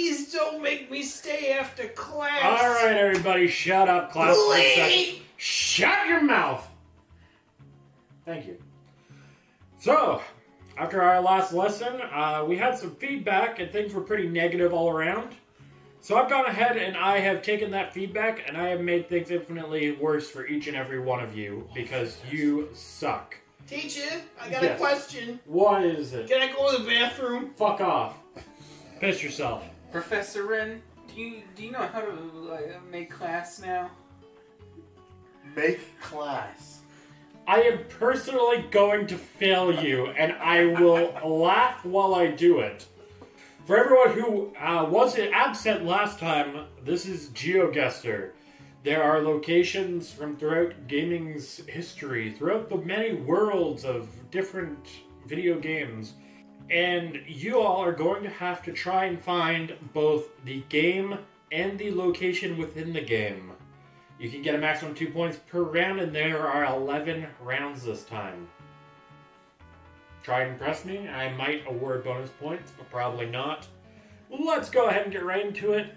Please don't make me stay after class. All right, everybody, shut up, class. for a second. Please. Shut your mouth. Thank you. So, after our last lesson, uh, we had some feedback and things were pretty negative all around. So I've gone ahead and I have taken that feedback and I have made things infinitely worse for each and every one of you because you suck. Teacher, I got Yes. a question. What is it? Can I go to the bathroom? Fuck off. Piss yourself. Professor Rin, do you do you know how to like, make class now? Make class. I am personally going to fail you, and I will laugh while I do it. For everyone who uh, wasn't absent last time, this is GeoGuessr. There are locations from throughout gaming's history, throughout the many worlds of different video games, and you all are going to have to try and find both the game and the location within the game. You can get a maximum two points per round, and there are 11 rounds this time. Try and impress me. I might award bonus points, but probably not. Let's go ahead and get right into it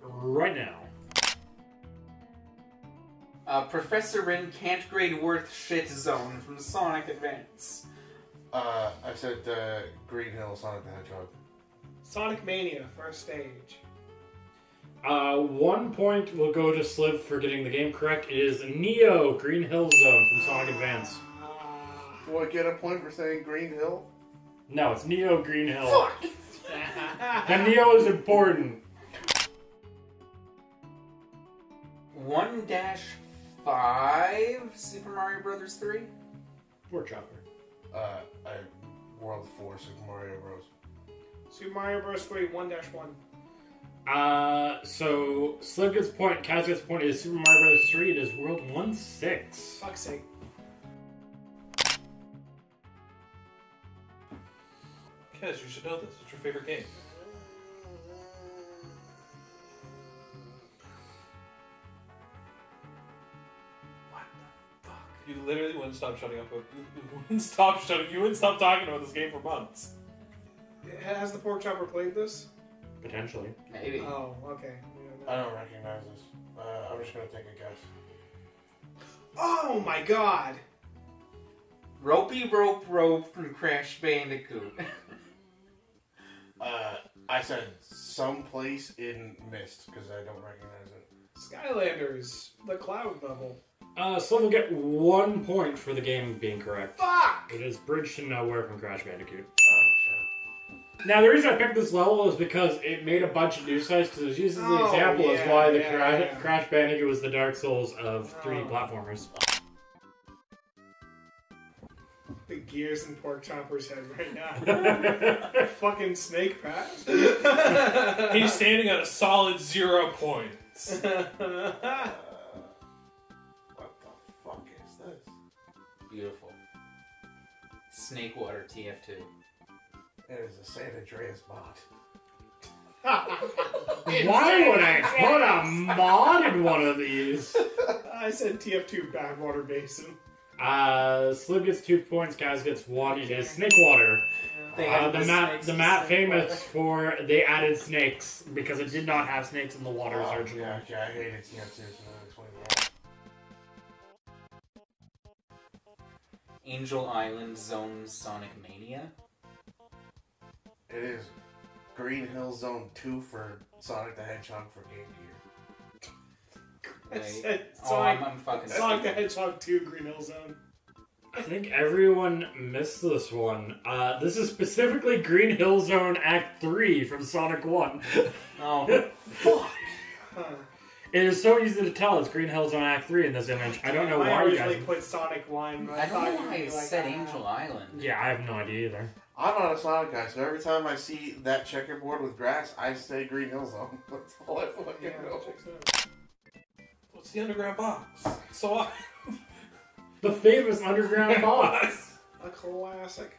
right now. Uh, Professor Rin can't grade worth shit zone from Sonic Advance. Uh, I said uh, Green Hill Sonic the Hedgehog. Sonic Mania, first stage. Uh, one point will go to Sliv for getting the game correct. It is Neo Green Hill Zone from Sonic Advance. Ah. Do I get a point for saying Green Hill? No, it's Neo Green Hill. Fuck! The Neo is important. One dash five Super Mario Brothers three. Pork Chopper. Uh, I, World 4 Super Mario Bros. Super Mario Bros. 3, 1 1. Uh, so Sliv gets point, Kaz gets point. It is Super Mario Bros. 3. It is World 1 6. Fuck's sake. Kaz, you should know this. What's your favorite game? You literally wouldn't stop shutting up. You wouldn't stop shutting. You wouldn't stop talking about this game for months. Has the pork chopper played this? Potentially. Maybe. Oh, okay. I don't recognize this. Uh, I'm just gonna take a guess. Oh my god! Ropey rope rope from Crash Bandicoot. Uh, I said someplace in Mist because I don't recognize it. Skylanders, the cloud level. Uh, Sliv will get one point for the game being correct. Fuck! It is Bridge to Nowhere from Crash Bandicoot. Oh shit. Now, the reason I picked this level is because it made a bunch of new sites, because it uses the Oh, example as why the yeah, Cra- yeah. Crash Bandicoot was the Dark Souls of 3D Oh. platformers. The gears in pork chopper's head right now. Fucking snake pass. He's standing at a solid zero points. Beautiful. Snake Water TF2. It is a San Andreas bot. Why would I put a mod in one of these? I said TF2 backwater basin. Uh, Sliv gets two points, Kaz gets one. It is Snake Water. Uh, added the map, the map famous Water. for they added snakes because it did not have snakes in the waters Oh, originally. yeah, okay, I hated TF2, Angel Island Zone Sonic Mania. It is Green Hill Zone 2 for Sonic the Hedgehog for Game Gear. I Wait. said Oh, I'm, Sonic, I'm fucking Sonic the stupid. Hedgehog 2 Green Hill Zone. I think everyone missed this one. Uh, this is specifically Green Hill Zone Act 3 from Sonic 1. Oh, Huh. It is so easy to tell it's Green Hills on Act 3 in this image. I don't know I why you originally guys. put Sonic 1. but I don't thought know you'd why be I like, said ah. Angel Island. Yeah, I have no idea either. I'm not a Sonic guy, so every time I see that checkerboard with grass, I say Green Hills Zone. That's all I fucking Yeah, know. What's the underground box? So I. The famous underground box. A classic.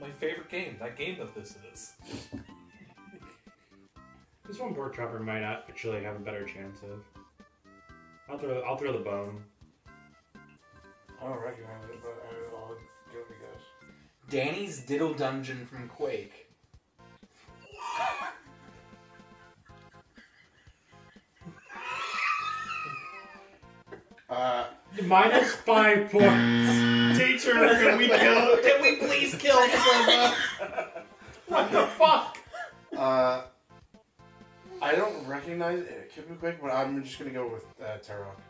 My favorite game. That game that this is. This one pork chopper might actually have a better chance of. I'll throw I'll throw the bone. I don't recognize it, but I'll give it a guess. Danny's Diddle Dungeon from Quake. Uh, Minus five points. Teacher, can we kill? Can we please kill Flubba? what the fuck? Uh. I don't recognize it. It could be quick, but I'm just gonna go with uh, Turok.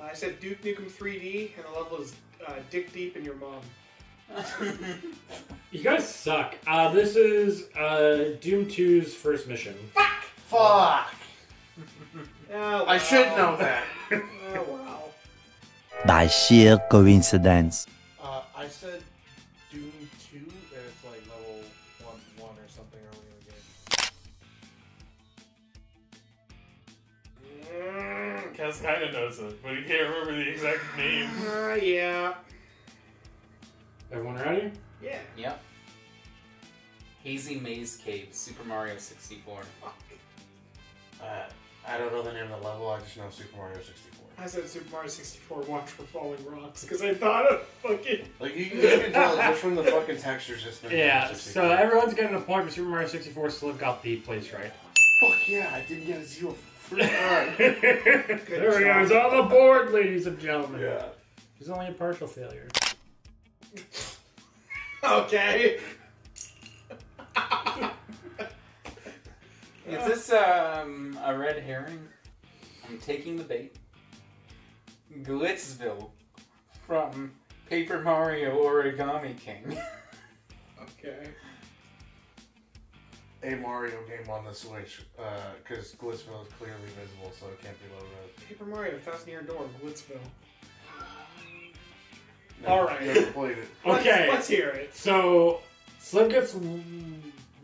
I said Duke Nukem 3D, and the level is uh, dick deep in your mom. You guys suck. Uh, this is uh, Doom 2's first mission. Fuck! Oh, I should know that. Oh wow. by sheer coincidence. Kind of knows it, but he can't remember the exact name. uh, yeah. Everyone ready? Yeah. Yep. Hazy Maze Cave, Super Mario 64. Uh, I don't know the name of the level, I just know Super Mario 64. I said Super Mario 64 Watch for Falling Rocks because I thought of fucking. Like, you, you can tell just from the fucking textures, just the Yeah, so everyone's getting a point for Super Mario 64. Sliv got the place right. Fuck yeah, I didn't get a zero for free. Alright. there we go. job. He's on the board, ladies and gentlemen. yeah. He's only a partial failure. Okay. Is this um, a red herring? I'm taking the bait. Glitzville from Paper Mario Origami King. Okay. A Mario game on the Switch, uh, because Glitzville is clearly visible, so it can't be loaded. Paper Mario, Thousand Year Door, Blitzville. No, All right. Never played it. Let's- Okay. Let's hear it. So Sliv gets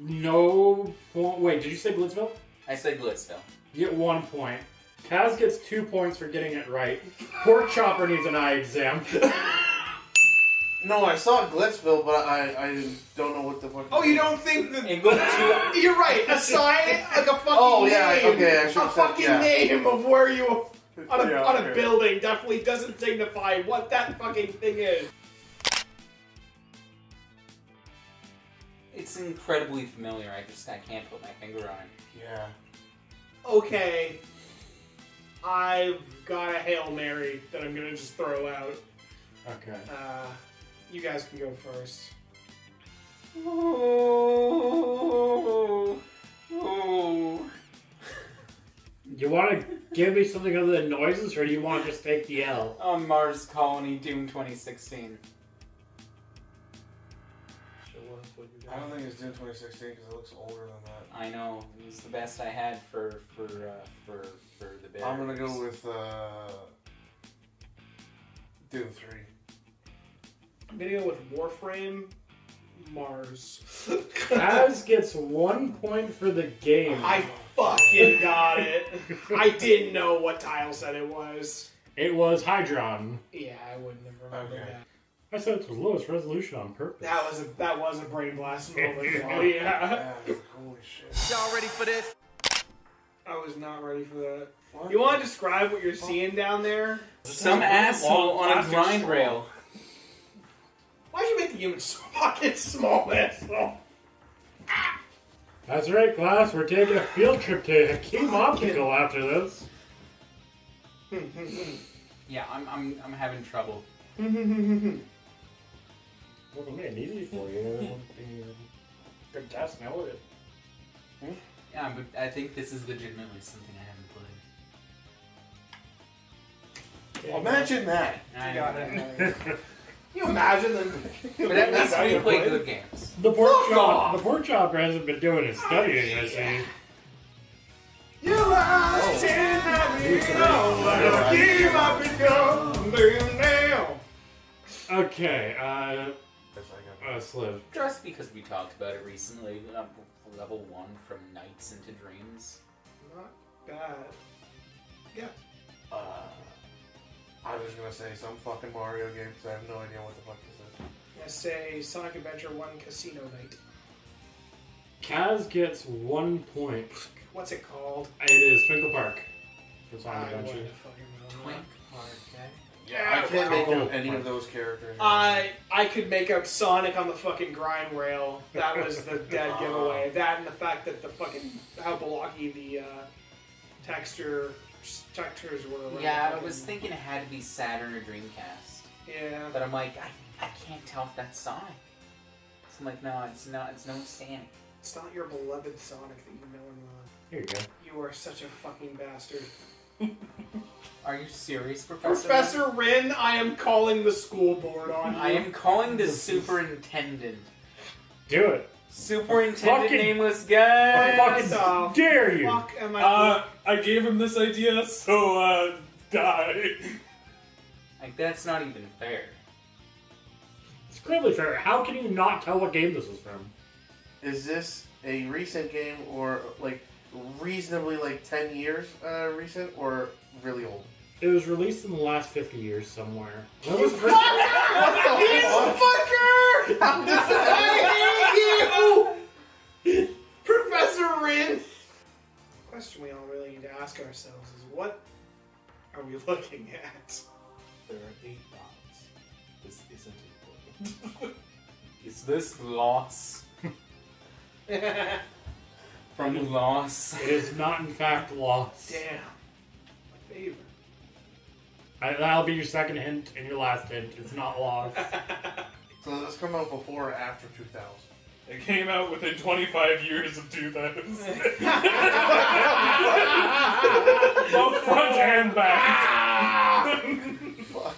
no point. Wait, did you say Blitzville? I said Glitzville. You get one point. Kaz gets two points for getting it right. Pork Chopper needs an eye exam. No, I saw Glitzville, but I I don't know what the fuck. Oh, you don't think that? And go to You're right. A sign, like a fucking Oh, yeah, name. okay, I a should've said- fucking yeah. name of where you on a Yeah, on a okay. building definitely doesn't signify what that fucking thing is. It's incredibly familiar. I just I can't put my finger on it. Yeah. Okay, I've got a hail mary that I'm gonna just throw out. Okay. Uh, you guys can go first. Ooh. Ooh. You want to give me something other than noises, or do you want to just take the L? On Mars Colony Doom 2016. Show us what you I don't think it's Doom 2016 because it looks older than that. I know it was the best I had for for uh, for for the bears. I'm gonna go with uh, Doom 3. I'm gonna go with Warframe Mars. Kaz gets one point for the game. I fucking got it. I didn't know what tile set it was. It was Hydron. Yeah, I wouldn't have remembered Okay. that. I said it was lowest resolution on purpose. That was a that was a brain blast moment. Yeah. yeah, Yeah, holy shit. Y'all ready for this? I was not ready for that. What? You want to describe what you're seeing down there? Some Long asshole on a grind straw. rail. Why'd you make the image so fucking small, asshole? That's right, class. We're taking a field trip to Hakim Optical after this. Yeah, I'm I'm I'm having trouble. Well, we made it easy for you. Good test, now with it. Hmm? Yeah, but I think this is legitimately something I haven't played. Imagine that. I got it. You imagine them? But at least we play good games. The pork Fuck chop, off. the pork chopper hasn't been doing his studying, I see. You are keep up and go now. Okay, uh, Yes, I got uh, Sliv. Just because we talked about it recently, uh, level one from Nights into Dreams. Not bad. Yeah. Uh, I was gonna say some fucking Mario game because I have no idea what the fuck this is. I say Sonic Adventure 1 Casino Night. Kaz gets one point. What's it called? It is Twinkle Park. From Sonic I Adventure. wouldn't fucking know. Twink Park, eh? Yeah, I can't make well- out any of those characters. I I could make up Sonic on the fucking grind rail. That was the dead giveaway. That and the fact that the fucking how blocky the uh, texture projectors were. around Yeah, I was thinking it had to be Saturn or Dreamcast, Yeah. but I'm like, I, I can't tell if that's Sonic. So I'm like, no, it's not. It's no Sonic. It's not your beloved Sonic that you know and love. Here you go. You are such a fucking bastard. Are you serious, Professor? Professor Rin, I am calling the school board on you. I am calling the superintendent. Do it. Superintendent Fucking- nameless What guy. the Fucking dare you! fuck am I Uh, I gave him this idea, so uh, die. Like that's not even fair. It's clearly fair. How can you not tell what game this is from? Is this a recent game or like reasonably like ten years uh, recent or really old? It was released in the last 50 years somewhere. When was the first- fucker! I hate ask ourselves is what are we looking at? There are eight dots. This isn't important. Is this loss from the loss? It is not, in fact, lost. Damn. My favorite. I, that'll be your second hint and your last hint. It's not lost. So does this come out before or after 2000? It came out within 25 years of 2000. Both front and back. Fuck.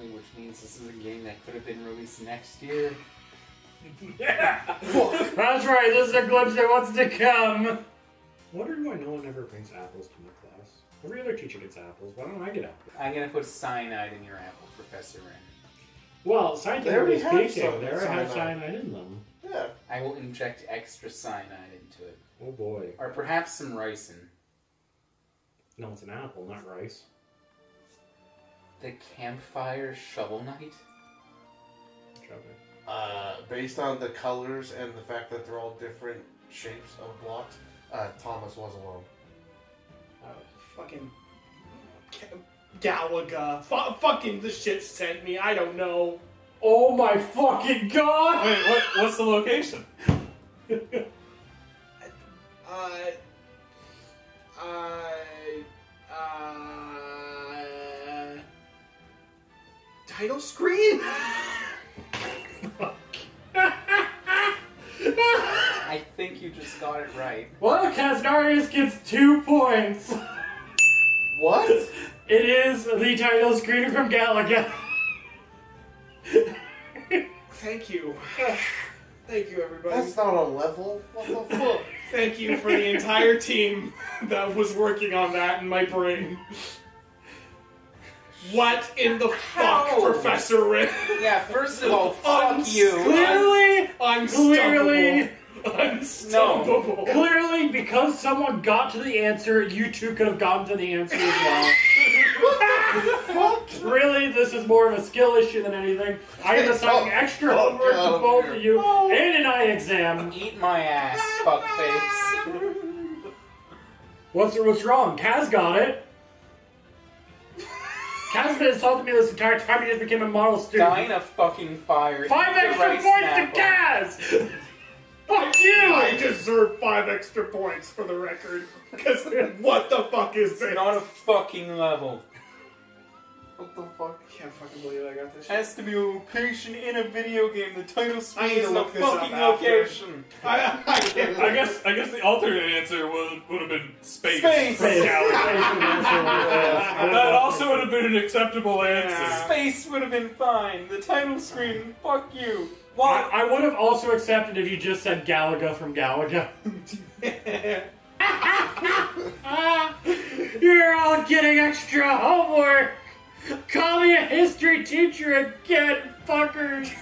Which means this is a game that could have been released next year. yeah. That's right, this is a glimpse at what's to come. Wonder why no one ever brings apples to my class. Every other teacher gets apples. Why don't I get apples? I'm gonna put cyanide in your apple, Professor Rin. Well, They already scientifically have speaking, some they already have cyanide. cyanide in them. Yeah. I will inject extra cyanide into it. Oh boy. Or perhaps some ricin. No, it's an apple, not rice. The campfire shovel knight? Shove it. Uh, based on the colors and the fact that they're all different shapes of blocks, uh, Thomas was alone. Uh, fucking. Galaga. Fu- fucking the shit sent me. I don't know. Oh my fucking god! Wait, what? What's the location? Uh. I. Uh. Title screen? I think you just got it right. well, Casnarius gets two points. What? It is the title screen from Galaga. Thank you. Thank you, everybody. That's not a level. What the fuck? Thank you for the entire team that was working on that in my brain. What in the fuck, How? Professor Rick? Yeah, first of all, fuck you. Clearly, Unstoppable. Clearly- Unstoppable. clearly, because someone got to the answer, you two could have gotten to the answer as well. Really, this is more of a skill issue than anything. I am assigning oh, extra Oh, homework to both of you oh. and an eye exam. Eat my ass, fuckface. What's what's wrong? Kaz got it. Kaz's been insulting me this entire time. He just became a model student. Die in a fucking fire. Five extra rice points apple. to Kaz. Fuck you! I deserve five extra points for the record. Because what the fuck is It's this? not a fucking level. What the fuck? I can't fucking believe I got this. Has to be a location in a video game. The title screen need to is a look fucking location. I, I can't. I guess I guess the alternate answer would would have been space. Space. from Galaga. That also would have been an acceptable answer. Space would have been fine. The title screen, fuck you. I, I would have also accepted if you just said Galaga from Galaga. You're all getting extra homework. Call me a history teacher again, fuckers.